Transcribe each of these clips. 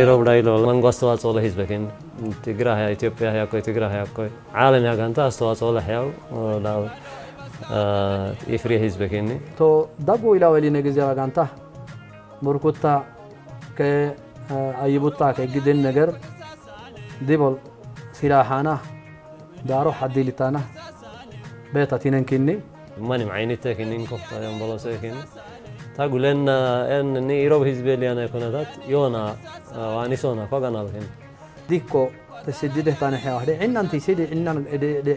ኢሮብ ዳይሎ መንጎ አስተዋጽኦ ለህዝበክን ትግራህ ኢትዮጵያ ያኮይ ትግራህ ያኮይ ዓለም ያጋንታ አስተዋጽኦ ለሕያው ይፍሪ ህዝበክኒ to dagu ila weline gizera ganta burkutta ke ayibutta ke giden ነገር dibol silahana daro hadilitana beta تا گولن ان نی بیلی آنها أنا داد یونا آه، وانی سونا فگانا بهن ديكو تسديده تانا حيا واحدة عنا انتي اینن عنا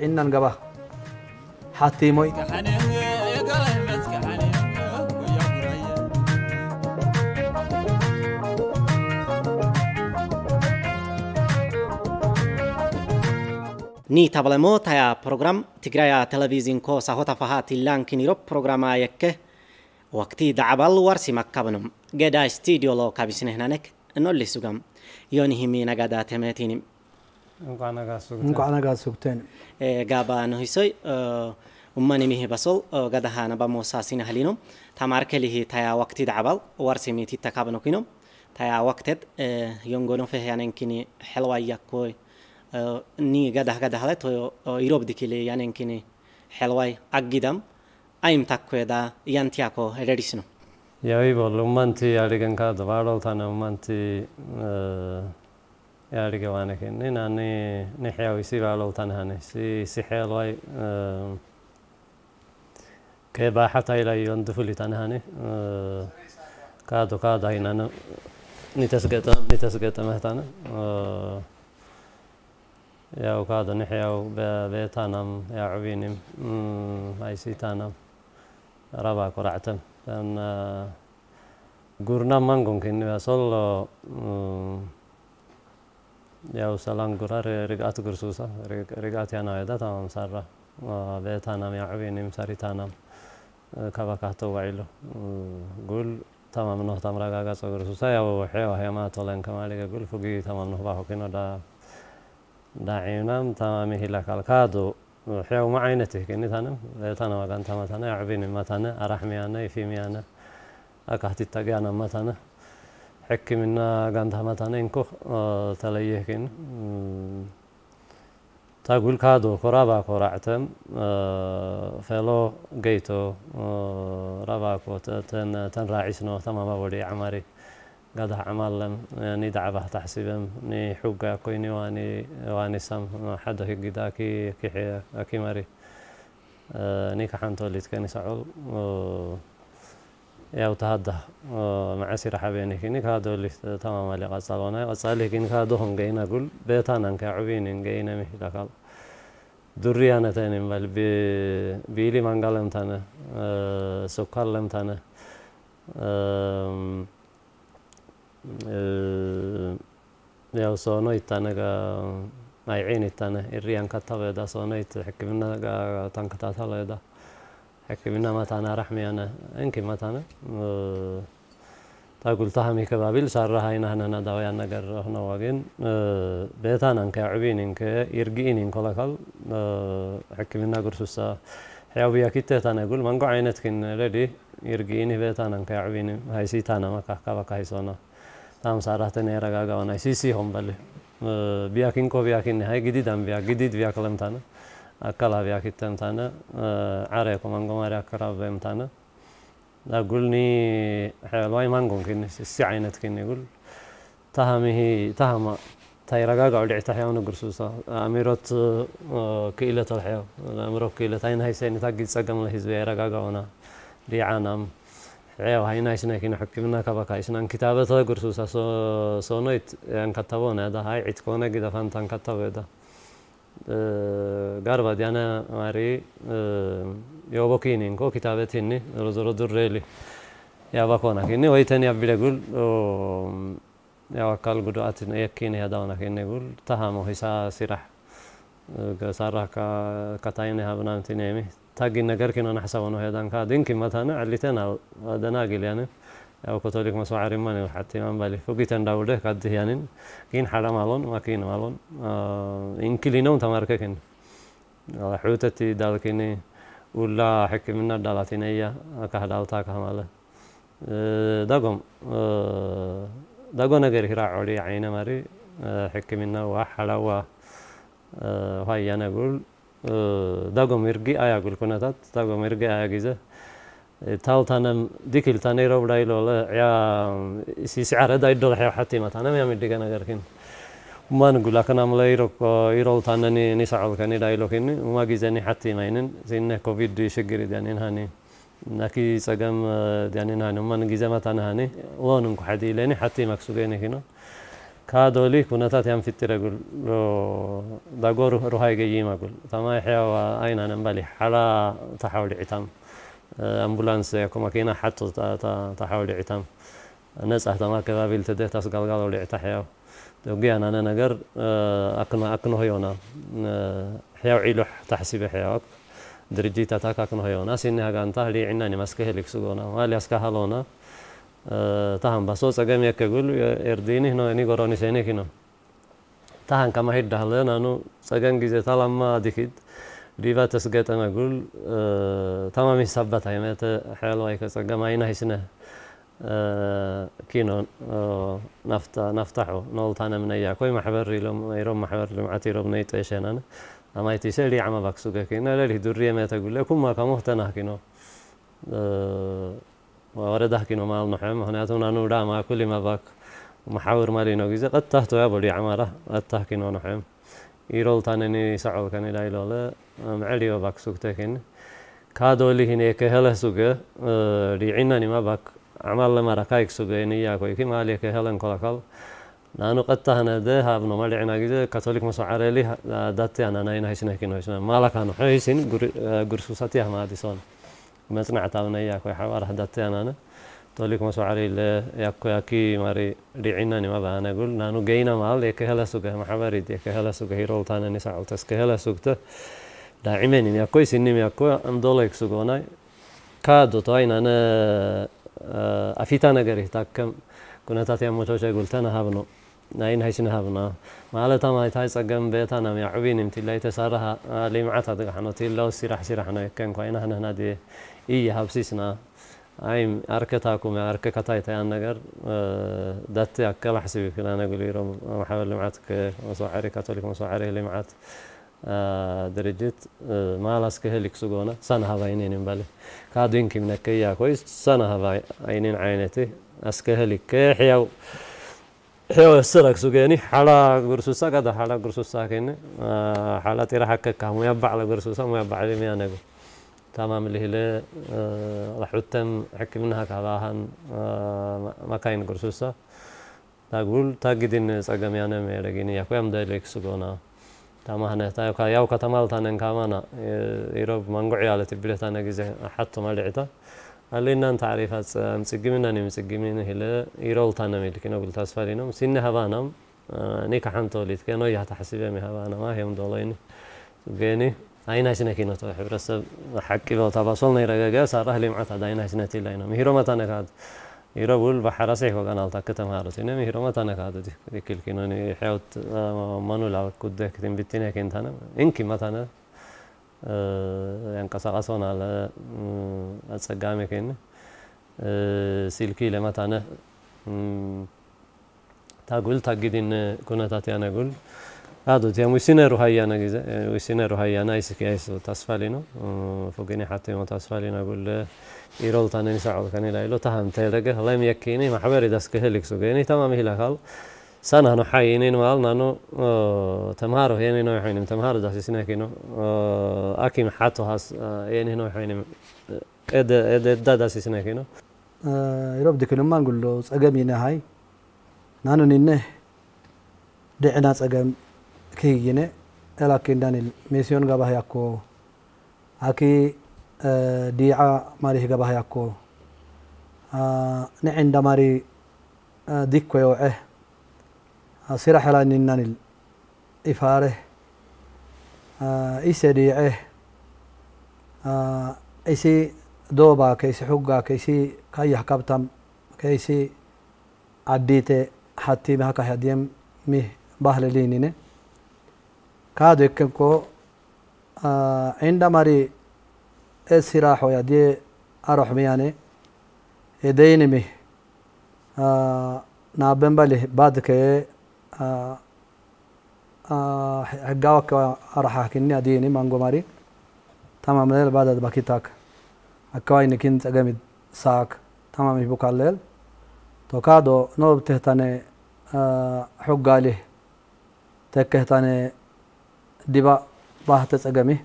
اینن نقبا حتی موي نی تبلمو تایا پروگرام تگرایا تلویزیون کو سهوتا فهاتی لانکینی رو پروگرام آیکه waqtii dacabal warsi makkabnum geda studio loo kabisnehnanek nollisugam yonihiminagadatemetinim nqanagaa sugteen gaabanohisoy ummanimihi basol gadahana bamosasina halinom tamarkelihi taya waqti dacabal warsimititta kabnokinom taya waqted yongonofehyanenkini xelwayakkoy ni gadah gadahlet irobdikile yanenkini xelway aggidam aimtakkueda iantiako ererissino ja vivo lummanti arigan ka dawaro thana ummanti yaarige waanakin inaani nixyaawisi baalow tanhani si sixeelway kee baaxataylayon dufuli tanhani kaadu kaadahinana nitasgetamahtan yaw kaadu nixyaaw beetanam yaacubinim haysitanam raba koractan dan gurna mangon kinni sollo yaw salan gura rigat gursusa rigat yanayada tamam sarra betanam yacubinim saritanam kabakahto wacilo gul tamam noh tam ragagaso gursusa yaw waxe wahema tolen kamaliga gul fugi tamam noh bahokino da dacinam tamami hilakalkaado كني تانا تانا وكان تاما تانا يعبيني ما تانا أرحمي أنا يفيمي أنا أكهت التقيانا ما تانا حكي منا كان تاما تانا إنكو تليه كن تقول كادو كرابا كورعتم ودي عماري قدح عمالم ني حوقا كويني واني واني سم حدا هي قدا كي كي كي ماري. ني كحنتو اللي تكني سعول يا وتهدى مع سير حبيني كني كادو اللي تمام اللي قصالونا قصالي كني كادو هم جاينا أقول بيتانا كعبين جاينا مي لكال. دريانة تاني بل بيلي منقلم تانا سكر لم تانا ያው ሶኖ ይታነጋ አይዒን ይታነ እሪያን ከተበዳ ሶኖ ሕክምና ተንከታተለዳ ሕክምና ማታና ራሕሚያነ እንኪ ማታነ ታጉል ታሃሚ ከባቢል ሳራ ሃይናህነና ዳውያን ነገር ሆነዋ ግን ቤታናን ከዕቢንን ከይርጊኢንን ኮለካል ሕክምና ጉርሱሳ ሕያውያ ኪቴታነ ጉል መንጎ ዓይነት ክን ረዲ ይርጊኢኒ ቤታናን ከዕቢንን ሃይሲታና መካካባካ ሃይሶና tam تام سرعت نیروگاه گوانای سیسی هم بله بیاکین کو بیاکین نهای گیدی دام بیا گیدی دیا کلم تانه اکلا بیا کیت تام تانه عرق و منگو ماری اکرا بهم تانه دعول نی حلوای منگون کنی سعینت کنی گول تهمیه تهم تایرگاه گاو دیگه تهیانو گرسوسا امیرات کیلا تلحیو امیرات کیلا تاین های سینی تاگید سگم لهیز بیارگاه گوانا ریعانم عيو هاينا إسنا كنا حكمنا كبكا إسنا كتابة قرسوسا سو سونويت يعني كتبونا هذا هاي عتكونا كده فانتان كتبوا هذا قربا ديانا ماري يوبوكينين كو كتابة هني رزورو دريلي يا باكونا كني ويتني أبي أقول يا وكال قدوات يكيني هذا وأنا كني أقول تهامو هسا سرح سارة كتايني هابنا تنيمي تاقي النجار كنا نحسب انه هذا كاد يمكن مثلا علتنا هذا ناقل يعني أو كتوليك مسوع رماني حتى ما بالي فوقي تنداوده قد يعني كين حرام مالون ما كين مالون يمكن لينهم تمارككن حوتتي دالكني ولا حكمنا دالاتينيا كهدالتا كماله دقم دقو نجر هرا عولي عين ماري حكمنا وحلا وهاي أنا أقول دقم يرجي آية أقول كنتات دقم يرجي آية جزء تاو تانم ديكل تاني رو بداي لولا يا سي سعر داي دول حيو حتى ما تانم يا مدي كنا غيركن ما نقول لك أنا ملاي رو يرول تانني نسعل كني داي لوكني وما جيزني حتى ما ينن زين كوفيد دي شجر يعني هاني نكي سجم يعني هاني ما نجيز ما تانا هاني لونك حدي لاني حتى مكسوجيني هنا كادولي كنتات يام فيتر أقول رو داغور روحاي جيي ما أقول تما حيوا اين أنا؟ مبالي حلا تحاول عتام أمبولانس يكو ماكينة حتى تحاول عتام الناس أهتما كبابيل تده تسقال قالوا لي تحياو دوقي أنا أنا نجر أكنو أكنو هيونا. حياو عيلو تحسيب حياوك درجي تتاك أكنو هيونا. سيني هاقانتا لي عناني مسكه لك سقونا. والي أسكا هلونا. تهم بسوس أقام يكقول يرديني هنا إني قروني سيني كنو تهم كما هيد دهلنا أنو سقام جيزي تلما ديكيد ديفا تسقط أنا أقول تمام يثبت هاي مت حلوة هيك سقى ما أه كينو أه نفتا نفتحه نول تانا من أيا كوي محبر يلوم يروم محبر لمعتي روم نيت إيشان أنا أما يتسالي عما بكسوكا كينا للي درية ما تقول لكم ما كموه تناه كينو أه وورده كينو مال نحم هنا تونا نودا ما كل ما باك. محاور مالي نوجيزة قد تحتو يا بولي عمارة. قد تحكينو نحم يرول تانني سعود كان لا إله معلي وباك سوكتكين كادو اللي هنا كهلا سوكا ريعنا نما باك. عمل لما ركايك سوكا إني يا كوي كي مالي كهلا كلاكال نانو قد تهنا ده. هاب نو مالي عنا جزء كاثوليك مسعر لي. داتي أنا ناين هيسنا كينو هيسنا مالا كانوا حيسين جرسوساتي هم هذه مصنع تاونا يا كوي حوار داتي أنا أنا. توليك مسعر لي ياكو ياكي ماري ريعنا نما بانا أقول نانو جينا مال يكهلا سوكا محبري يكهلا سوكا هيرول تانا نسعو تسكهلا سوكته داعمين يا كويس إني يا كوي أم دولك سجوناي كادو توين أنا أفيتانا قريه تاكم. كنا تاتي أمو توشي قلت أنا هابنو. ناين هايشنا هابنا؟ ما على تما تاي سجم بيتنا مع عبين امتي لا يتسارها لي معتا تي لو سيرح سيرحنا كان كوينا هنا هنا دي إيه هابسيسنا أيم أركتاكم أرككتاي تيان نجر داتي أكل حسبي كلا نقول يروم محاول لمعتك مصوعري كاتوليك مصوعري لمعت درجت. مالاس كهلك سجونا سنة هواينين بالي كادو يمكن منك يا كويس. سنة هواي عينين عينتي. أسكهلك كحيو حيو السرق سجاني حلا قرصوسا كذا حلا قرصوسا كين حلا ترى حكك كم يبع على قرصوسا ما يبع على ميانا تمام اللي هي راح تم حكي منها كهذاهن ما كاين قرصوسا تقول تجدين سجاميانا ميرجيني يا كويم دايلك سجونا تماهنا تايو كا ياو كتمال تانن كامانا يروب مانغو عيالة تبلي تانا جزء حتى ما لعتا اللي أنت تعريفات مسجمين؟ أنا مسجمين هلا. يرول تانا ملك نقول تاسفالينهم سنة هبانم نيك حنتو ليت كانوا يها تحسبي مي هبانا ما هي مدولين جيني أين هسنا كينو تو حبرس حكي بو تباصلنا يرجع صار أهلي معتا داين هسنا تيلاينهم هيرو ما تانا كاد. يرو بول بحر سيح وكان على تكتم هارس إنما هيرو ما تانا كاد دي ذيك كينوني حيوت منو لا كود كتيم بتينا كنت أنا إنك ما تانا ينقصقصون على أتسقامي كين سيلكي لما تانا تقول تجدين كنا تاتي أنا أقول هذا تيا ويسينا روحي أنا جزء ويسينا روحي أنا يسك يس تصفالينو فوقني حتى يوم تصفالينو أقول يرول تاني نسعود كاني لا يلو تهم تيرجع الله يمكيني ما حبر يدس كهلك سوقيني. تمام هي لكال سنة نو حيينين مال نانو تمهارو يعني نو حينم تمهارو داس سنة كينو أكيم حاتو هاس يعني نو حينم إد إد إد داس سنة كينو يروب ديك لما نقول له أجمعنا هاي نانو نينه دعنا أجمع كيجينه لكن داني ميسيون جابها يكو أكي ديعة ماريه جابها يكو نعند ماري ديكو يوعه سيرا حلا ننان الإفارة إيسا ديعه إيسي دوبا كيسي حقا كيسي كاي حكبتم كيسي عديته حتى ما هكا هديم مه بحل لينينه كادو يكنكو عند ماري السراح ويدي أروح مياني hedeyinimi naaben bali badkee hegawaka araxakini adiyini mangomari tamamleel badad bakitak akawainikin tsagamid saak tamamih bukaleel tokado nobtehtane xoggalih tekehtane diba bahte tsagami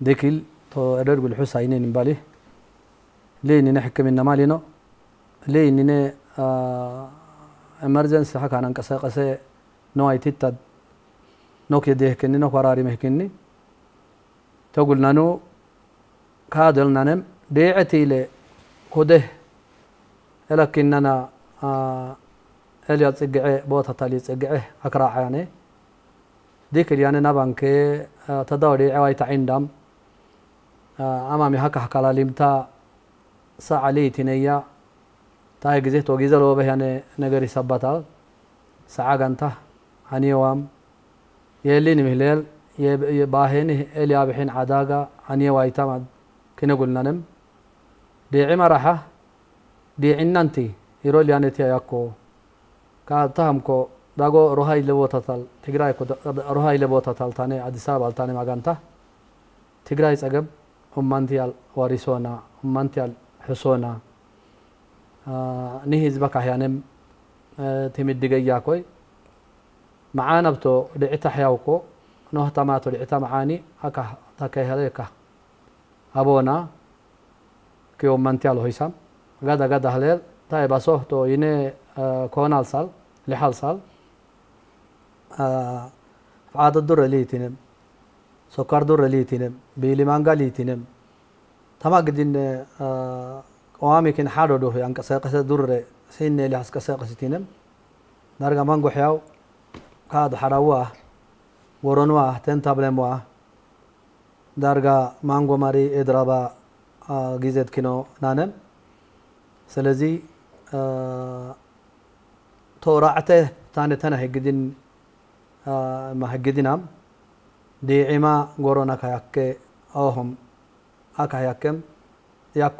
dikil to edhergul xusainin bali leinine xikimina malino leinine emergency hakanan qase qase noaitittad nok yedehkini nok wararimehkini togul nanu kaadel nanem deecetiile kudeh elakinana elya tsigece botatali tsigece akracane dikil yani nabanke tadawa deece waita cindam amami haka hakalalimta saca leitinaya tahay gize to gize loobeh yane negeri sabatal sacaganta haniyawam yeelinimihleel baahenih elyaabixin cadaga haniya waitamad kinegulnanem dhiici maraxa dhiicinanti irolyaneti ayakko ka tahamko dago rohayle botatal tigrayko rohayle botatal tane adisabal tane maganta tigray tsagab ummantiyal warisona ummantiyal xusona ni hizbakahyanem timiddigayakoy macaanabto dhicita xyawko nohtamato dhicita macaani aka takeheleka abona ki ummantiyal hoysam gada gada haleel tae basohto ine konal sal lixal sal faada dura liitinem sokar dura liitinem biilimanga liitinem tama gidin oamikin xadhodoh yankaseqase durre sinelihas kaseqasitinem darga mango xyaw kaad xadhawo ah woronwa ah tentablemo ah darga mango mari edraba ጊዜት ኪኖ ናነም ስለዚ ተራዕተ ታነ ተነ ህግድን ማ ህግድናም ዲዒማ ጎሮና ካያኬ አሁም አካያከም ያኮ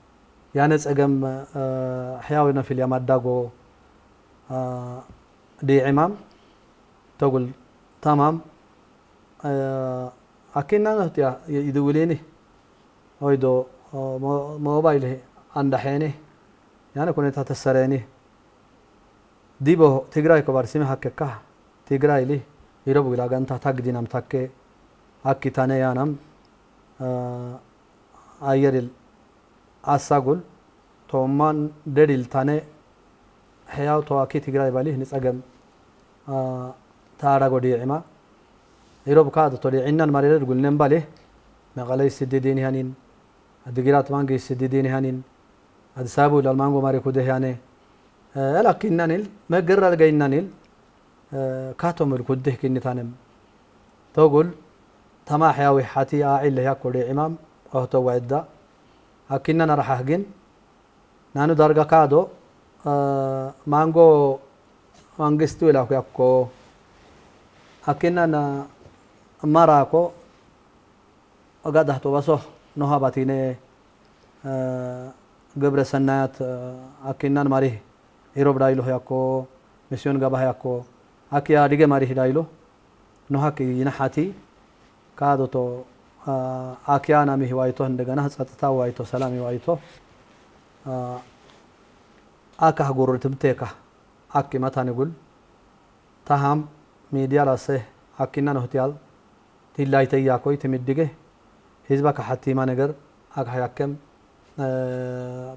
يعني أجمع حياونا في اليوم الدعو دي إمام تقول تمام أكيدنا نهتيا يدوليني هيدو موبايله عند حيني يعني كنت هتسريني ديبو تجراي كبار سمي حقك تجراي لي يربو إلى جنتا تقدينام تكى أكيد أنا يا نام أيرل አሳጉል ቶማን ደዲል ታነ ሕያው ተዋኪ ትግራይ ባሊህ ንጸገም ታራጎ ዲዕማ ይሮብ ካድ ቶ ዲዕናን ማሪረድ ጉልነን ባሊህ መቀለይ ስድዲን ያኒን አድግራት ማንጌ ስድዲን ያኒን አዲሳቡ ላልማንጎ ማሪ ኩደህ ያኔ ኤላኪናኒል መገር አልገይናኒል ካቶምል ኩድህ ኪኒታንም ተጉል ተማ ሕያዊ ሓቲ አዒለ ያኮ ዲዕማም ಅಕ್ಕಿನ್ನ ನರ ಹಾಗಿನ್ ನಾನು ದರ್ಗ ಕಾದು ಮಾಂಗೋ ಅಂಗಿಸ್ತು ಇಲ್ಲ ಅಕ್ಕೋ ಅಕ್ಕಿನ್ನ ಮರ ಹಾಕೋ ಗದ ಹತ್ತು ವಸೋ ನೋಹ ಬಾತಿನೇ ገብረ ሰናያት አኬናን ማሪ ኢሮብ ዳይሎ ያኮ ሚስዮን ገባ ያኮ አኪ አዲገ ማሪ ሂዳይሎ ኖሃኪ ይነሓቲ ካዶቶ አኪያና ሚህ ዋይቶ እንደገና ጸጥታ ዋይቶ ሰላም ዋይቶ አካህ ጉር ትምቴካ አኪ መታን ጉል ታሃም ሚዲያ ላሴ አኪና ነህትያል ቲላይተያ ኮይ ትምድጌ ህዝባ ከሐቲማ ነገር አካህ ያከም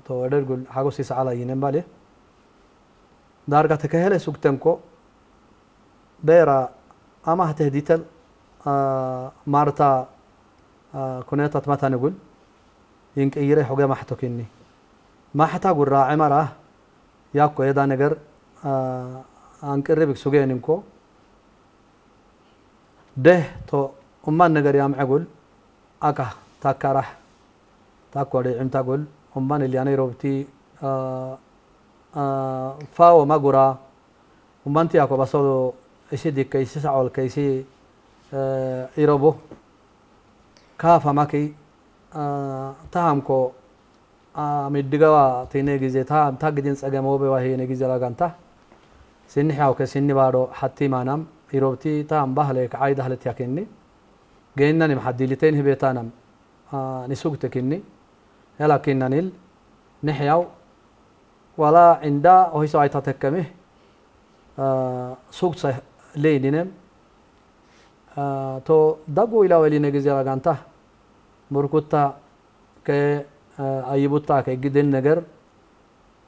ተወደድ ጉል ሀጎስ ይሰዓላ ይነም ባሌ። ዳርጋ ተከሄለ ሱግተንኮ ቤራ አማህ ተህዲተል ማርታ آه، كنيتا تمتا نقول. ينك إيري حقا ما حتو كني ما حتا قول راعي مراه ياكو إيدا نقر. آه، أنك إربك سوغين إنكو ده تو أمان نقر يام عقول أكا تاكا راح. تاكو دي عمتا قول. أمان اللي أنا روبتي آه، فاو ما قرا. أمان تياكو بصدو إسي دي كيسي سعول كيسي إيروبو ካፈማከይ ታሃምኮ ሚድገዋ ቴነ ጊዜ ታሃምታ ግድን ጸገመ ወበዋ ሄነ ጊዜ ላጋንታ ስኒ ሕያውከ ስኒ ባዶ ሓቲ ማናም ኢሮብቲ ታሃም ባህለ ከዓይዳ ህለት ያክኒ ገይናን ይምሓዲልተይን ህቤታናም ንሱግተክኒ ያላኪናኒል ንሕያው ዋላ ዕንዳ ሆይሰው ኣይታተከምህ ሱግት ሌይኒነም to dagu ila weli negiziragantah burkutta ke ayibutta ke gidin neger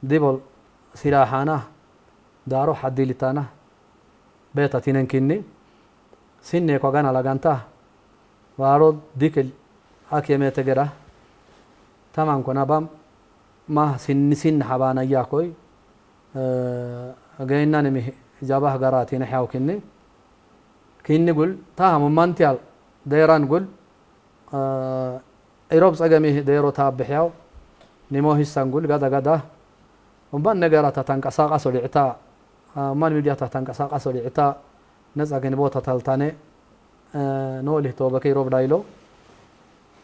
dibol silaaxanah daaro xadilitanah beetatinenkini sineekoganalagantah waarod dikil akyemeetegerah tamankonabam mah sinnaxabaanayakoi geinanimi ijabah garaatine xawkini كيني قول تاهم مانتيال ديران قول إيروب سجمي ديرو تاب بحياو نمو هسان قول قدا قدا ومبان نجارة تتنقصا قصو لعتا مان ميديا تتنقصا قصو لعتا نزا كن بوتا تلتاني نولي توبا كي روب دايلو.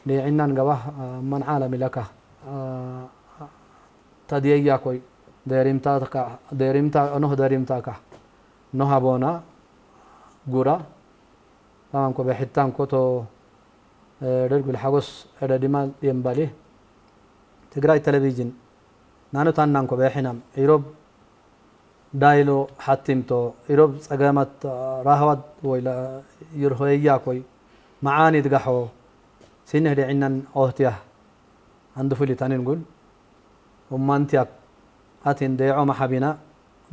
دي عنان قباه من عالم لك تديا كوي ديرمتا ديرمتا نوه ديرمتا كا نوها بونا. gura فان كو بحتان كوتو رجل الحقوس رديما ينبالي تقرأي تلفزيون نانو تان نانكو بحنام إيروب دايلو حتمتو إيروب سقامت راهود ولا يرهويا كوي معاني تقحو سنه دي عنا أهتيه عندو فلي تاني نقول وما أتين ديعو محبنا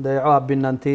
ديعو أبنا انتي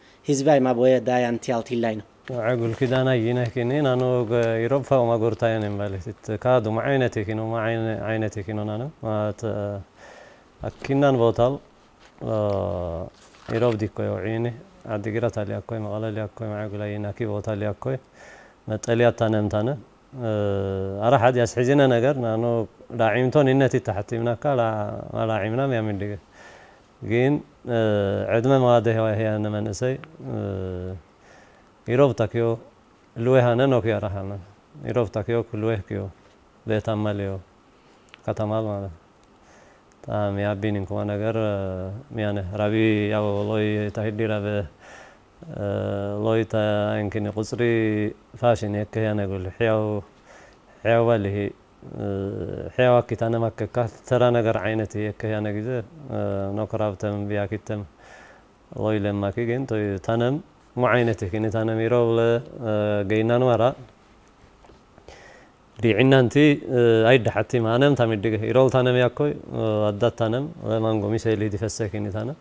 حزبای ما باید دایان تیالتی لاین. عقل كده انا جينا كنين أنا يربفا و ما گرتاینیم ولی تكاد کادو عينتي كنو ما عين عينتي نانو أنا ما اكنان بوتال يرب دي كوي عيني عاد قرات علي اكوي ما قال لي اكوي ما عقل اينا كي بوتال لي اكوي ما تليا تانم تانا اراح حد يسحجنا نجر نانو لاعيمتون انتي تحتيمنا كلا لاعيمنا ما من دي جين عدمه مواده هو هي أنا من نسي يروف تكيو لويها ننوك يا رحمن يروف تكيو كلويه كيو بيت بيتعمليو كتعمل مالا تا ميا بينين كوانا غير اگر میانه رابی لوي ولوی تهدی را به تا اینکه قصري فاشینه که یه نگول حیاو والي ولی ሕያዋኪታነማከካ ተራ ነገር ዓይነት የከያነ ግዜ ኖኮራብተም ብያኪተም ወይ ለማኪ ግን ታነም ሙዓይነት ክኒ ታነም ይሮብለ ገይናን ዋራ ዲዕናንቲ ኣይዳሓቲ ማነም ታሚድገ ይሮል ታነም ያኮይ ኣዳት ታነም ማንጎ ሚሰይሊ ዲፈሰ ክኒ ታነም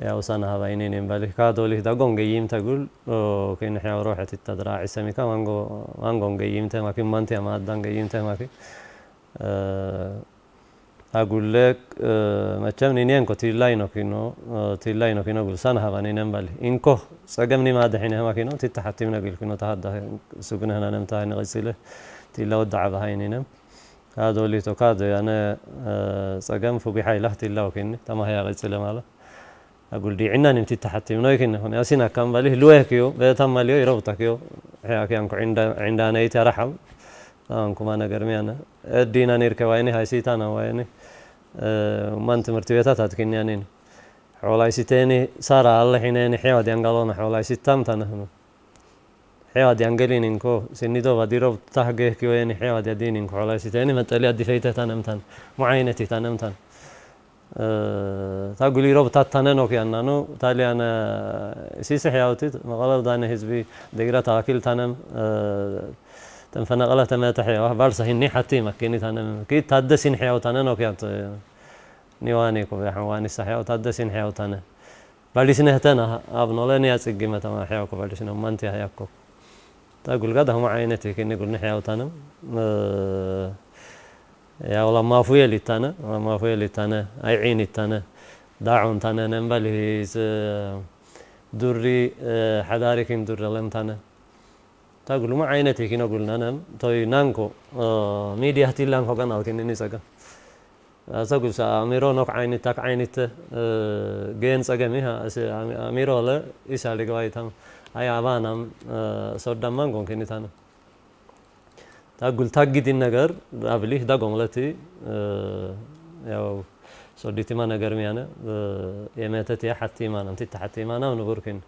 وسنة هواينين إن بالك. كادو ليه قن جيم تقول كي نحنا وروحة التدراع سامي كم عنو عنو جيم تما كم منتي ما ادن جيم تما في أقول لك ما تشم نينين كو تيلاينو كينو تيلاينو كينو قول سنة هواينين إن بالك. إنكو سجمني ما دحين ما كينو تتحتي من أقول كينو تهدا سكنا هنا نم تاني غسيله تيلا ودع بهاينين نم هذا اللي تكادو يعني سجم فبحي لحتي الله كيني تما هي غسله ماله أقول دي عنا نمتي تحت من وين هنا أسينا كم باليه لوه كيو بيتم ماليو يروبتا كيو. حيا كيانكو عند عند أنا يتي رحم. أنكم أنا قرمي أنا الدينا نيركا ويني هاي سيتانا ويني ما أنت مرتبطات هتكني أنين حولاي سيتيني سارة الله حينين حيا دي أنقلونا. حولاي سيتام تنهنو حيا دي أنقلين إنكو سني دو بديرو تحقيه كيو يعني حيا دي دين إنكو حولاي سيتيني متألي أدي فايتة تنمتن. معاينتي تنمتن. تا گلی رو تا تنه نکیان نانو تا لیان تالیان سیس حیاتی مقاله دانه حزبی دیگر تاکل تنم تم فنا قله تم تحیا و بار سه نی حتی مکینی تنم کی تدسین حیا تنه نوکیان نیوانی کو به حوانی صحیا تدسین حیا تنه بالی نه تنه آب نوله نیاز قیمه تما حیا کو بالی نم منتی حیا کو تا گل قدهم عینتی کی نگل نحیا تنم يا والله ما فوي اللي تانا ما فوي اللي تانا اي عيني تانا داعون تانا نمبل دري حدارك دري لم تانا تقول ما عينتي كنا قلنا نم توي نانكو ميديا تي لانكو كان أو كنني سكا أقول سأميرو نوك عيني تاك عيني ت جين سجميها أميرو لا إيش عليك وايد هم أي أبانم صدام مانكون كني تانم قلت هاجد النجار قبليه ده جملتي آه، يا صديتي ما نجار ميانا آه، يا ماتتي حتى ما نمتي حتى ما نام نبركن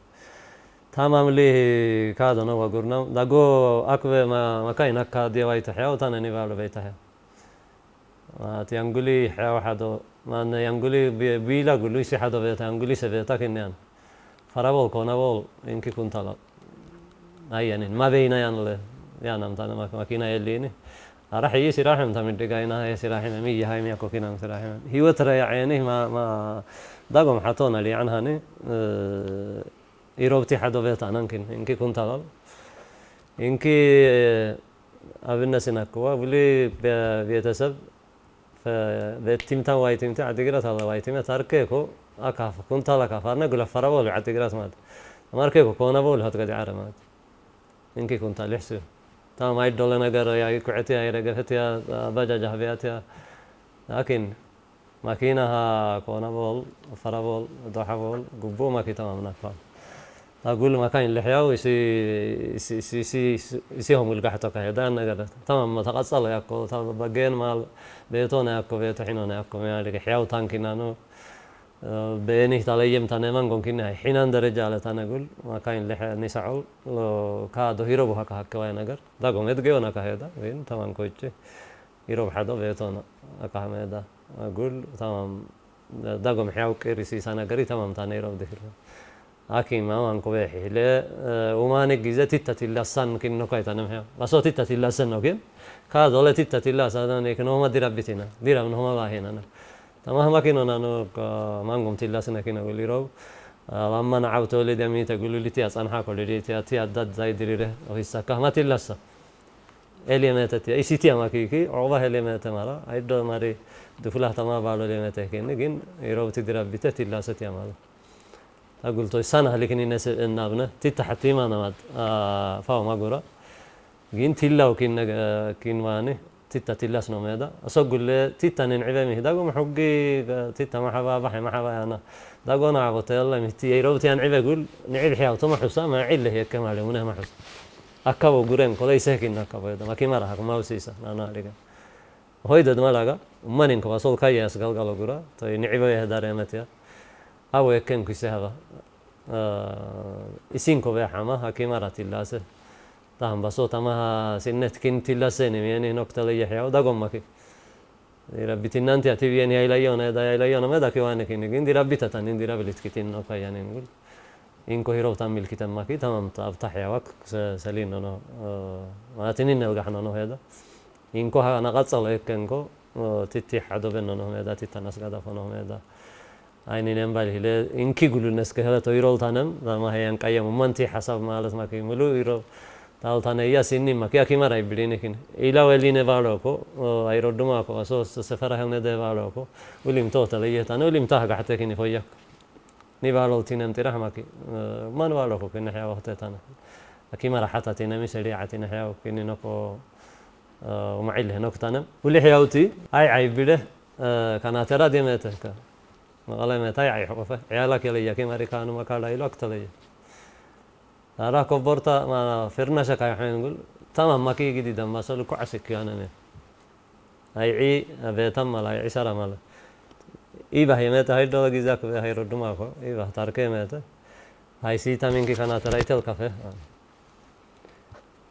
تمام لي كذا نوا قرنا دعو أكبر ما ما هناك أكادي وايت حياة وتانا نبالو بيت حياة ما تيانقولي حياة حدا ما نيانقولي بيلا قولي سي حدا بيت يانقولي سبيتا كنيان فرابول كونا بول إنك كنت لا أيانين ما بينا يان له يانا متانا ماكينا يليني راح يجي سراحم تام الدقاينا هي سراحم مي هاي ميكو كينا مسراحم هي وترى يعني ما ما داقم حطونا لي عن هني آه يروبتي حدو بيت أنا يمكن إنك كنت غلط يمكن ابنا سنكوا بلي بيتسب فذا تيم تا واي تيم تا عتقرات هذا وايتيم تاركيكو اكاف كنت لا كافرنا قول فرابول عتقرات ماد ماركيكو كونا بول هاد قد عارمات يمكن كنت لحسن تمام هاي الدولة نجار يا كعتي هاي رجعت يا بجاج هبيات يا لكن ماكينها كونا بول فرابول دوحة بول قبو ماكي تمام نكفى أقول ما كان اللحية ويسي يسي يسي يسي يسيهم القحطة كهيدا نجار تمام ما تقصل ياكو تمام بجين مال بيتون ياكو بيتو حينون ياكو يعني حياة تانكينانو بيني تلايم تاني من ممكن حين درجة على تنقول ما كان لح نسعول لو كادو هيرو بها كهك كواي نجر دا قوم يدقيو نكا هيدا وين تمام كويتشي هيرو بحدو بيتونا أكا هيدا أقول تمام دا قوم حياو كيرسي سانا قري تمام تاني هيرو دخل أكيد ما وان كوي حيلة وما نجيزة تتا تلا سن كن نكاي تنم هيا بس تتا تلا سن نكين كادو لا تتا تلا سانا نكين هما ديرابتينا ديراب نهما باهينا تمام ما كنا نانو مانغم تلا سنة كنا قولي رو لما نعاو تولي دمي تقولوا لي تيا صنحا كل دي تيا تيا دد زي دريره وهي سكه ما تلا سا إلي ما تتيا إيش تيا ما كيكي عوضة إلي ما تمارا أيدو ماري دفله تما بالو لي ما تكين نجين يروب تدرا بيتا تلا ستيا مالا أقول تو سنة لكن الناس النابنة تتحتي ما نمد فاو ما قرا جين تلا وكين كين واني تيتا تلاس نوم هذا أسوق له تيتا ننعبه مه داقو محقي تيتا محبا بحي محبا أنا. داقو أنا عبطة يلا مهتي. يروب تيان عبه قول نعيب حياة تما حسا ما عله هي كمال منه ما حس أكبو قرين كلا يسهكين أكبو هذا ما كي ما وسيسا أنا لقى هوي دد ما لقى ما نينكو بسول كاي أسقال قالوا قرا. تو نعيبه يهدار يمتيا أو يكن كيسه هذا. إسينكو بيحما هكي مرة تلاسه طعم بسوطة مها سنت كنت لا سنم يعني نقطة لي يحيى ودا قوم كي ربي تنان تعتبي يعني هاي ليون هذا هاي ليون ما داك يوانك إنك إندي ربي تتان إندي ربي لتكتين نقا يعني نقول إنكو هيرو تام ملكي تام ماكي تمام طاب تحيا وك سلين أنا ما تنين نلقحنا أنا هذا إنكو أنا قد صليك إنكو تتي حدو بيننا هذا تتناس قدا فنا هذا عيني نمبل هلا إنكي يقولوا الناس كهلا تو يرول تانم ما هي إنك أيام ما أنتي حسب ما لازم كي ملو يرول Taltan eia sinni makiak imara ibilinekin. Ilau eline valoko, airodumako, asos sefara helnede valoko. Ulim tota leietan, ulim tahka hatekin foiak. Ni valotinem tirahmaki. Man valoko kinne hea vahtetan. Akimara hatatina miseliatina hea kininoko ومعيله نقطنا واللي حياوتي هاي عيبله كانت ترى ديمتك غلا متى عيحوفه عيالك ليا كي مريكانو ما قال لي لقطه ليا ترى كبرتا ما فرنا شكا الحين نقول تمام ما كي جديد ما صار لكو عسك أنا مي هاي عي بيتم مال هاي عشرة مال إيبا هي متى هاي دولا جزاك هاي ردو ماكو إيبا تاركي متى هاي سيتا منك كانت ترى الكافيه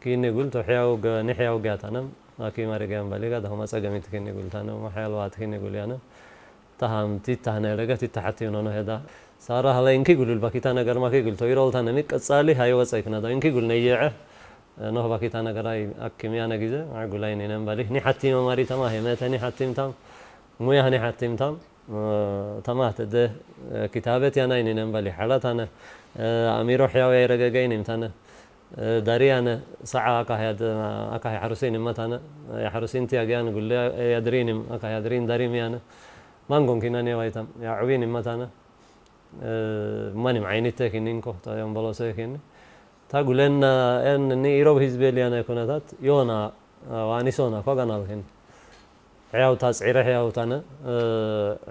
كي نقول تحياو نحياو جاتنا لكن ما رجعنا بالي قد هم سجمت كي نقول تانا ما حيال وات كي نقول أنا تهم تتهنا لقى تتحتي ونو هذا صار هلا إنكي يقولوا الباكيتا نجار ما كي يقول تو يرول تانا ميك أتصالي هاي وسايكنا ده يقول نيجة نوه باكيتا نجار أي أكيم يا نجيزة أقول أي نينم بالي ني حتى ما ماري تما هي متى ني حتى تام مو يا ني حتى تام تما تده كتابة أنا نينم بالي حالات أنا أميرو حياو يرجع جاي نمتنا داري أنا ساعة أكا هاد أكا هي حرسين متنا يا حرسين تي أجان قول لي يدرين أكا يدرين داري ميانا ما نقول كنا نيا ويتم يا عوين متنا ماني معيني تكين إنكو تا يوم بلو سكين تقول لنا إن نيرو هزبيلي أنا كنا تات يونا وانيسونا كوغانا لكن حياو تاسعيره حياو تانا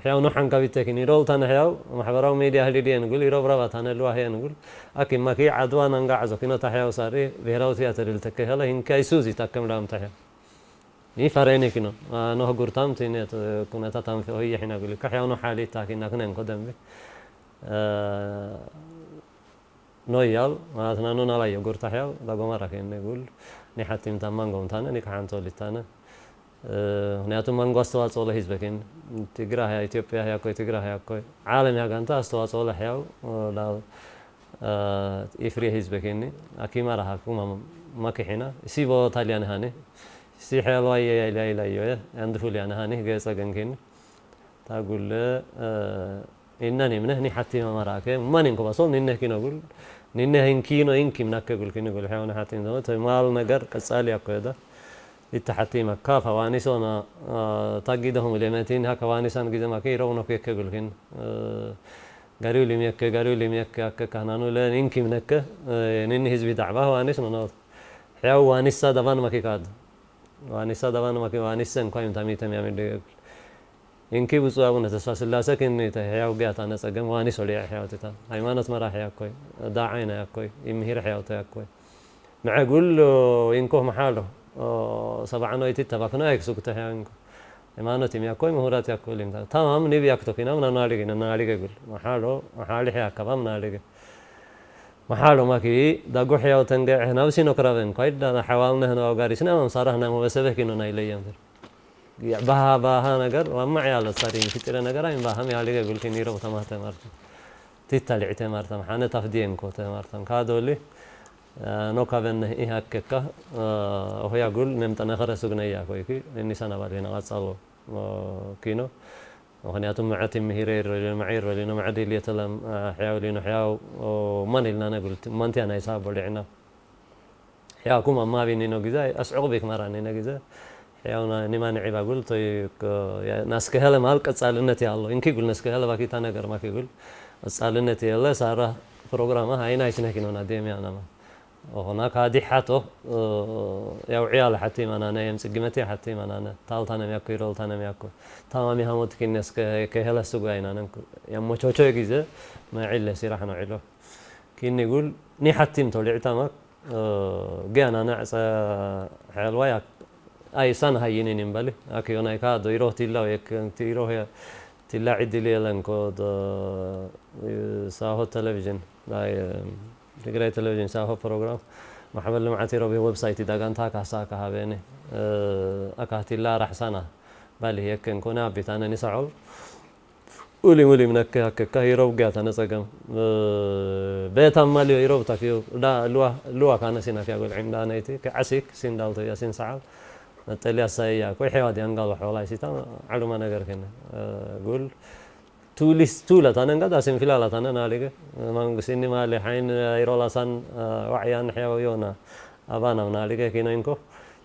حياو نوحن كابيتكين يرول تانا حياو محبراو ميديا هلي دي نقول يرو برا تانا الواهي نقول أكيد ما كي عدوان أنقع عزو كنا تحياو ساري بيراو تياتر التكي هلا هين كايسوزي تكم رام تحياو ني فريني كنو نوه قرطام تيني كنا تتام في هي حين أقول لك حياو نو حالي تاكي نكنا نقدم بي نويال ما تنانو نالا يقول تحياو دا قمرا كين نقول ني حتيم تامان قوم تانا ني كحان تولي تانا ምክንያቱም መንጎ አስተዋጽኦ ለህዝበክን ትግራይ ኢትዮጵያ ያኮይ ትግራይ ያኮይ ዓለም ያጋንታ አስተዋጽኦ ለሕያው ኢፍሪ ህዝበክኒ አኪማ ረሃኩ ማክሒና ሲቦ ታልያን ሃኒ ሲ ሕያልዋ የላይላዮ አንድፉል ያን ሃኒ ገጸ إنني من هني حتى ما مراك ما نينكو بس نينه كينو نقول نينه إن كينو إن كيم نك يقول كينو قول حيوان حتى إنه تبي مال نجار كسالي أكيدا التحتي ما كاف وانيسونا تجدهم اللي متين هك وانيسان كذا ما كي رونو كي يقول كين قالوا لي ميك قالوا لي ميك هك كهنانو لا إن كيم نك نين هزب دعوة وانيسونا حيوان وانيسا دبان ما كي كاد وانيسا دبان ما كي وانيسا كايم تامي تامي عمل إنكي بسوا أبونا تسوا سلاسة كني تهياو جات أنا سجم وانيس ولي حياو تتا. هايمانة مرا حياو كوي. داعينا يا كوي. إمهير حياو تا كوي. مع قول إنكو محاله. سبعنا يتتبعنا يك سكت هيانكو إمانة تيميا كوي مهورات يا كل إمتى تمام نبي يكتو كنا من نالك نالك يقول محالو محالي حيا كبام نالك محالو ما كي دعو حيا وتنجع هنا. بس نكرابن كويد بها بها نجر وما عيال صارين كتير نجر أيم بها ميالك يقول كني رو تمام تمارت تتلع تمارت محنا تفدين كو تمارت كادولي ኖካበን ኢሃከካ ሆያ ጉል ነምጠ ነኸረ ሱግነያ ኮይኪ እኒሳና ባሌና ቃጻሎ ኪኖ ምክንያቱም መዓት ምሂረ ይረሊ መዒር ረሊኖ መዓድ ልየተለም ሕያው ሊኖ ሕያው ማን ኢልና ነጉል ማንቲያ ናይ ሳቦ ሊዕና ሕያው ኩም አማቢኒኖ ግዜ አስዑቅ ቤክ መራኒነ ግዜ أنا نيمان عيبا قول توي ناس كهلا ما لك تسأل النتي الله إنك يقول ناس كهلا باكي تانا كرما كي يقول تسأل النتي الله سارة برنامج هاي ناس نحكي نونا ديم أنا ما هناك هذه حتو يا وعيال حتى ما أنا يمسك جمتي حتى ما أنا تال تانا مياكو يرول تانا مياكو تاما مي هم تكين ناس ك كهلا سوقا هنا نك يا مو شو شو كذا ما عيلة سيرة أنا عيلة كين يقول ني حتى متولع تامك جانا نعسى حلوياك أي سنة هاي نين بالي أكيد أنا كاد يروح تلا ويك تيروه تلا عدلي لأن كود ساهو تلفزيون لا تقرأ تلفزيون ساهو برنامج محمد لمعتي ربي ويب سايت إذا كان تاك هساك هابيني أكاهتي لا راح سنة بالي هيك نكون أبيت أنا نسعب أولي أولي منك هكا كاي روقات أنا سقم بيت هم مالي لي يروبتك لا لوا لوا كان سينا في أقول عمدا نيتي كعسك سين دالتو يا سين سعب mataliyaasa iyaak wixii aad angad wax walaa isitaan calumana garkina gul tuulis tuula tanen gadaasin filala tanen alige mangusinni maali hain irolasan wacyan xeoyona abanamna alige kinainko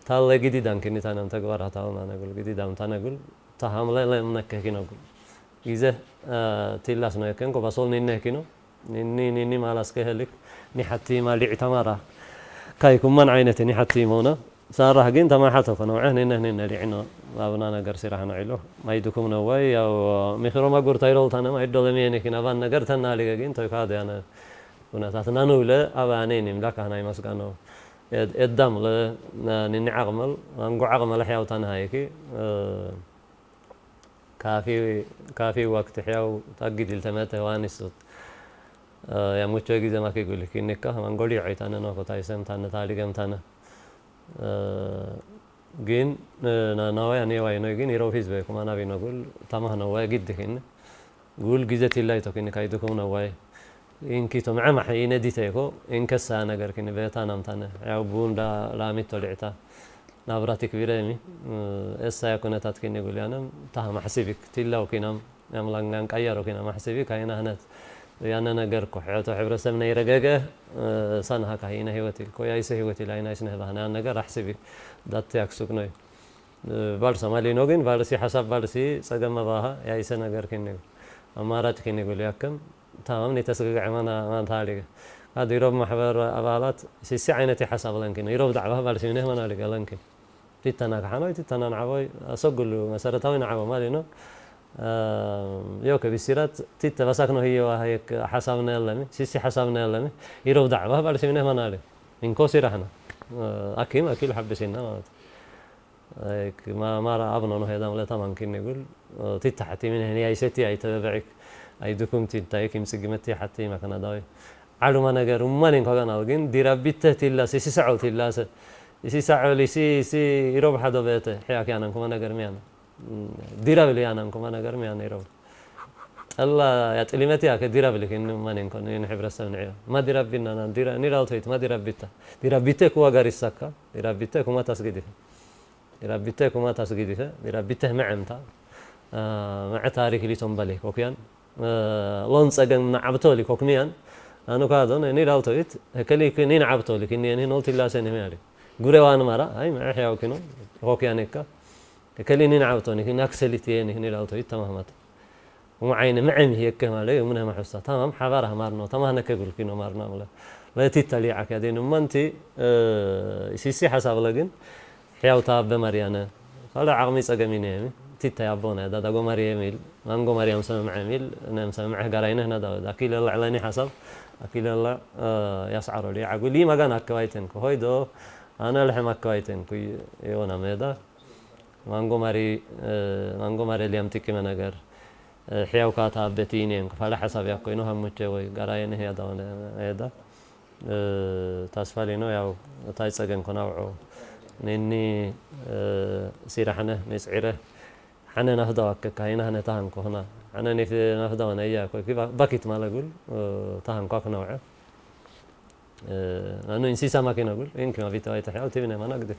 talle gididan kini tanem tagbar hataunana gul gididam tane gul tahamlelem nekke kino gul gize tillas nekken kobasol ninne kino ninni ninni malaske helik ni hatti mali itamara kaykum man aynatini hatti mona صار حقين تما حتى فنوعه نين نين لعنا بابنا نقر سيرا نعيلو ما يدكم نواي أو مخرو ما قرت ايرول تانا. ما يدل ميني كنا بان نقر تنا لقين توي كاد أنا. كنا تاتنا نولا أبانين ملاك أنا يمسكانو الدم ل نين عقمل. نقو عقمل حياو تانا هيكي كافي كافي وقت حياو تأجد التماته وانسوت يا موتشو جيزا ما كيقول لك إنك ما نقولي عيتانا نوكو تايسم تانا تالي تانا. ግን naawaa neewaaynoo gin yeroo ofis beeku manaaf hin ogul tamah nawaay giddi kinne gul gizet illay tokkinne kaydukum nawaay inki to mece maxe inedi teeko inkessaa ነገር kinne beetaa namtanne yaw buun laamit tolcita nabrati kbireemi essa yakunetat kinne gulyanam taha maxsibik tillaw kinam yam langan qayyaro kinam maxsibik ayna hnet ያነ ነገር ኮ ሕቶ ሕብረተሰብ ናይ ረገገ ሳንሃ ካሂነ ህይወት ኢልኮ ያይሰ ህይወት ኢላ አይና ይስነ ባህና ያን ነገር አሕሲቢክ ዳት ያክሱክ ነው ባልሳ ማሊኖ ግን ባልሲ ሐሳብ ባልሲ ጸገመ ባሃ ያይሰ ነገር ከነ አማራጭ ከነ ጉል ያከም تمام نتسقع معنا ما تالي هذا يروب محبر أبالات سيسي عينتي حسب لنكن يروب دعوة بالسينه ما نالي لنكن تيتنا كحنوي تيتنا نعوي أسقل مسارة توي نعوي مالي نو يوكا بسيرات تيتا بساكنو هي وهيك حسابنا يلمي سيسي حسابنا يلمي يرو دعوة بارس سمينه ما نالي من كوسي رحنا أكيم أكيل حب حبسينا هيك ما ما رأى أبنا إنه هيدا ولا تمام كنا نقول تيتا حتى من هني أي ستي أي تبعك أي دكم تيتا يكيم سجمتي حتى ما كنا داوي علو ما نجر وما نين كذا نالجين دي ربيته تلا سيسي سعو تلا سيسي سعو لسي سي يروح هذا بيته حياك أنا كمان نجر ميانا ديرابلي أنا نكون أنا قرمي أنا يروح الله يا تلمتي که كديرا من إنه ما نكون نحب رسم نعيا ما ديرا نان دیرا ديرا نيرال تويت ما ديرا بيتا ديرا بيتا كوا غاري ساكا ديرا بيتا كوا کو ديرا بيتا كوا تاسقيده ديرا بيتا معمتا مع تاريخ اللي بله کوکیان لونس أجن نعبتو لك كوكنيان أنا كادون نيرال تويت هكلي كنين عبتو لك إني أنا نولت الله سنمي عليك غوري وأنا مرا ای معي کنن كنو كوكيانك إكا هكلي ني نعبتوني كني أكسلتي يعني كني راوتويت تمام مات ومعين معم هي كمالي ومنها محسة تمام حبارها مارنو تمام أنا كقول كنو مارنا ولا لا تتلي عكادين ومنتي أه سيسي حساب لجن حياة تاب مريانا قال عقمي سجميني يعني تيتا يابونا دا دا قمر يميل من قمر يوم سمع عميل أنا مسمع قراينه هنا دا اكيل الله علاني حسب اكيل الله آه يسعر لي أقول لي ما كان اكوايتن هوي دو أنا لحم اكوايتن كي يونا ميدا. من قمري آه من قمري اللي امتكي من اگر حياو كاتا بتينين فلا حسب يكو انه هم متوي قراينه هي دا هذا آه تاسفالينو ياو تاي سجن كناوعو نني آه سيرحنا مسعره حنا نهضا كاينا هنا تهان هنا أنا نفي نهضا وأنا إياك كيف بكيت ما أقول تهان كوك نوعه لأنه إنسي سما كنا أقول يمكن ما في توايت حياة تبينا ما نقدر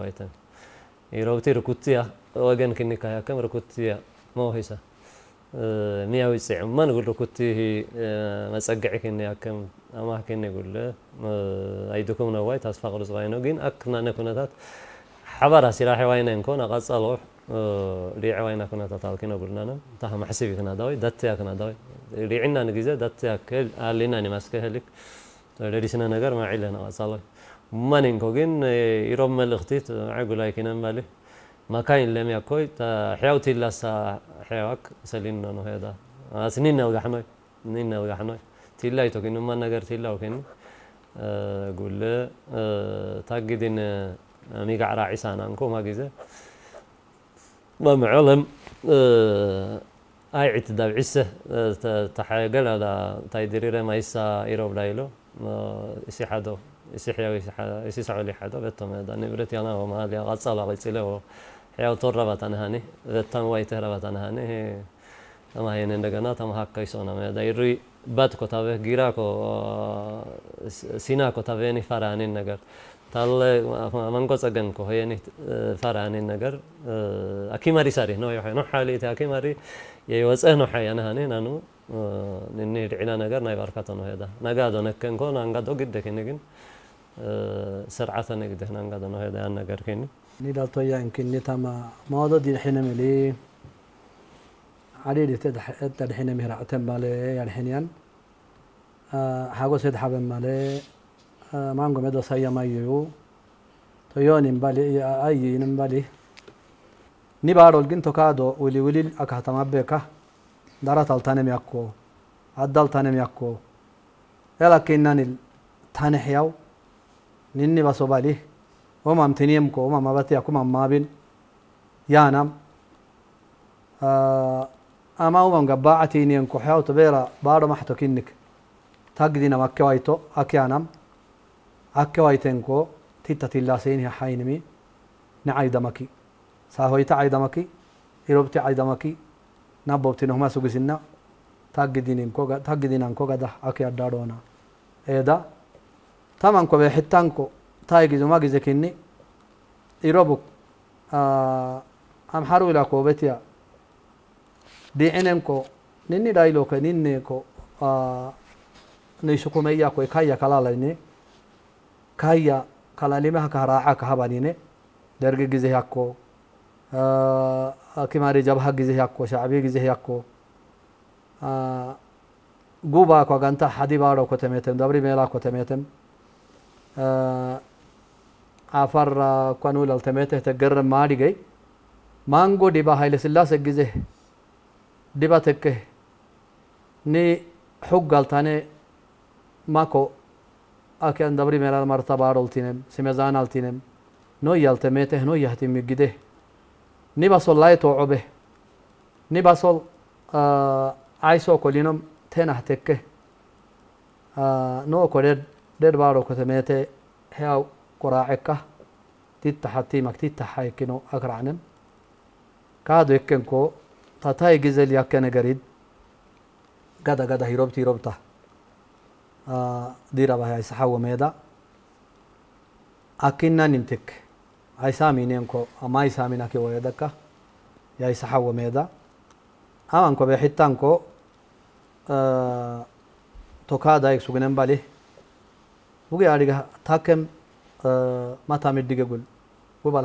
وايتا يروتي ركوتيا وجن كني كايا كم ركوتيا ما هو هيسا مية وتسع ما نقول ركوتي هي ما تسقع كني كم أما كني أقول أيدكم نواي تصفى غرز غاينو جين أكنا نكونات حبرها سلاح وين نكون قد صلوح ريع وين كنا تطالكنا قلنا نم تها محسبي كنا داوي دتيا كنا داوي ريعنا نجيزة دتيا كل علينا نمسكه لك لريسنا نجار ما علينا قد صلوح ما نكوجين يروم ملختيت عقول هاي كنا مالي ما كاين لم يكوي تا حيوتي لا سا حيوك سلينا نو هذا سنين نلقى حنوي سنين نلقى حنوي تيلا يتوكين ما نجار تيلا وكين قول تاجدين ميقع راعي سانا انكو ما جيزه ما معلم اي اعتداء عسه تحاقل على تايدريره ما يسا ايروب لايلو يسي حدو يسيحياوي يسيسعو لي حدا بتم هذا نبرتي أنا هم هذا غلطة لا غلطة له حياو طور ربط أنا هني ذا تام واي تهربط أنا هني أما هي نندقنا تام حق كيسونا ما هذا يروي بات كو تابه غيرا كو سينا كو تابه ني فراني نجر تال منكو سجن كو هي ني فراني نجر أكيد ماري ساري نو يحيي نو حالي تأكيد ماري يوزع نو حي أنا هني نانو ನಿನ್ನೆ ಇಡಿನ ನಗರ್ ನಾ ಬರ್ಕತನು ಹೇದ ನಗಾದೋ ನಕ್ಕಂಕೋ ನಂಗದೋ ಗಿದ್ದಕ್ಕೆ ನಿಗಿನ್ سرعة نقدر هنا نقدر نهي ده أنا قركيني نيدا طيا يمكن نتما ما ضد الحين ملي عليه تدح تدحين مهرة أتم بالي يعني حنيان. آه، حاجة سيد حبل مالي آه، ما عم قمدا سيا ما يو طيوني مبالي آه، أي نمبالي نبارو الجن تكادو ولي ولي أكهتم بيكه دارت التانم يكو عدل تانم يكو لكن ناني تاني ninni basobali omam tiniyemko omam abati yakumam maabin yaanam ama umam gabaacatiniyenko xyawto beera baaro maxto kinnik tagdinam akke wayto akyanam akke waytenko titta tillaaseenih haynimi ne caydamaki saahoyta caydamaki irobti caydamaki nabobtinohuma sugisinna taggidinan kogada aki addaadhoona taman kobe xittanko taigizu magize kinni irobuk amharu ila kobetiya dicinenko ninni dhailoke ninneko kaya kalalaini kaya kalalimeha kaharaaca kahabanine dergi gizehyakko kimari jabha gizehyakko shacbi gizehyakko guba aganta hadibaaro kotemetem dabri meela kotemetem አፈራ ኳኑ ላልተሜተ ተገረ ማዲገይ ማንጎ ዲባ ኃይለ ስላሴ ጊዜ ዲባ ተከ ኒ ሑግ አልታኔ ማኮ አከን ደብሪ ሜራል ማርታ ባሮልቲነም ሲመዛን አልቲነም ኖ ያልተሜተ ኖ ያህቲ ሚግዴ ኒ ባሶል ላይ ተወዑበ ኒ ባሶል አይሶ ኮሊኖም ተናህ ተከ ኖ ኮደድ دير بارو كتميتي هاو كراعيكا تيت تحتي مك تيت تحاي كنو أكرعنن كادو يكنكو تاتاي جزل يكن غريد غدا غدا هيروبتي روبتا آه ديرا بها يسحاو ميدا أكينا نمتك أي سامي نينكو أما أي سامي ناكي ويدكا يا يسحاو ميدا أما نكو بحيطانكو آه توكا دايك سوغنن باليه bali ugi adiga takem matamidige gul gubal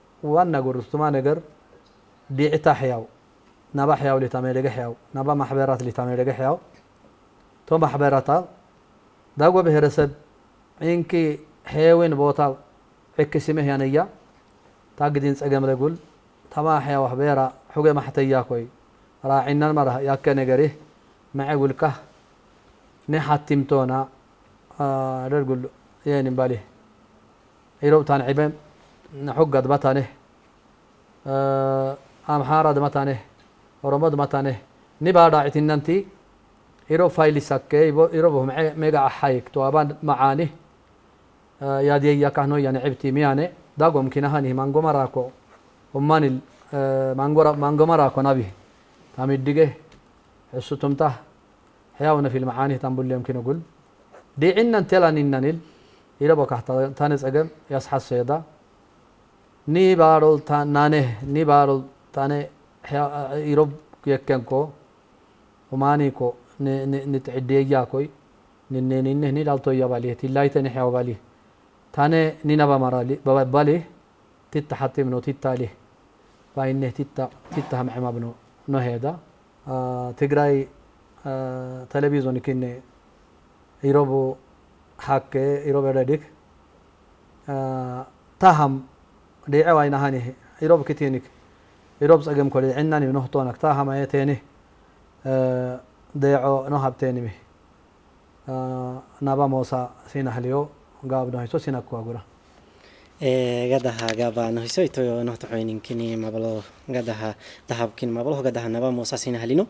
وأنا قول رستمان قر بيعتا حياو نبا حياو اللي تعمل لقا حياو نبا محبيرات اللي تعمل لقا حياو. تو محبيراتا داقوا به رسب انكي حيوين بوطال عكي سميه يانيا. تاقدين سأقام لقول تما حياو حبيرا حقي محتيا كوي راعينا المرح ياكا نقريه ما أقول كه نحط تمتونا آه رجل يعني بالي يروب تان عبام نحقد متنه أم آه، حارد متنه ورمض متنه نبارد عتين ننتي إرو فايل سكة إرو بهم ميجا حايك توابان معاني آه، يا دي يا كهنو يعني يا نعبتي ميانه. دا ممكن هاني مانغو مراكو. ومان آه، مانغو مانغو مراكو نبي تامي دجي حسوتم تا حياونا في المعاني تنبول لي يمكن أقول. دي عنا تلا ننيل. إلى بكرة تانس أجم يصحى السيدة nibarol tanane nibarol tane irob yakkenko umani ko nitciddeeyaa koy ninneninne ni dhaltoya balih tillaytani xewa balih tane ninabamarabalih titta xatimno tittalih baineh titta titta hamcemabno noheeda tigray televizonikine irobu xakke irob edhadik taham dheecewaynahaneh irobkitinik irobsagem kole cinnan inohtonak tahamaye teenih deeco no habteenimih naba moosa sinahliyo gaab nohiso sinakkuagura gadaha gaabanohiso itoyo nohtoxoyninkini mabalo gadaha dahabkin mabaloho gadaha naba moosa sinahlino